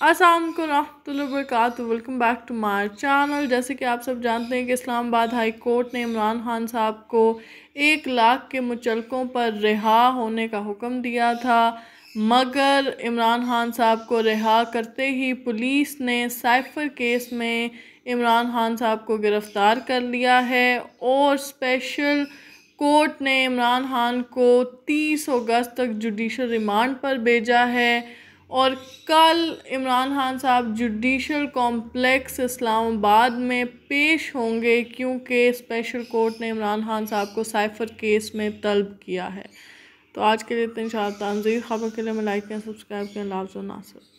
अस्सलाम वरक welcome back to my channel जैसे कि आप सब जानते हैं कि इस्लामाबाद हाई कोर्ट ने इमरान खान साहब को एक लाख के मुचलकों पर रिहा होने का हुक्म दिया था, मगर इमरान खान साहब को रिहा करते ही पुलिस ने साइफर केस में इमरान खान साहब को गिरफ़्तार कर लिया है और स्पेशल कोर्ट ने इमरान खान को 30 अगस्त तक जुडिशल रिमांड पर भेजा है। और कल इमरान खान साहब जुडिशल कॉम्प्लेक्स इस्लामाबाद में पेश होंगे क्योंकि स्पेशल कोर्ट ने इमरान खान साहब को साइफर केस में तलब किया है। तो आज के लिए इतनी शाह तंजीर खबर के लिए मैं लाइक करें सब्सक्राइब करें लाभ नासर।